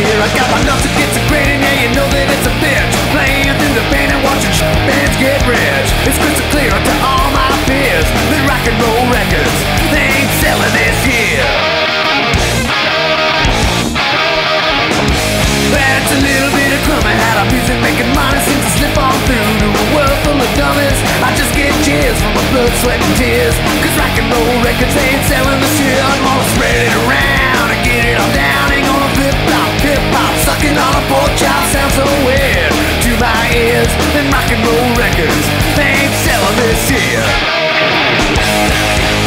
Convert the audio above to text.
year. I got my nuts against the grain, and yeah, you know that it's a bitch. Playing through the band and watching bands get rich. It's crystal clear to all my peers that rock and roll records they ain't selling this year. That's a little bit of crummy how the music making money seems to slip on through to a world full of dummies. I just get cheers from my blood, sweat, and tears. Cause rock and roll and rock and roll records. They ain't selling this here.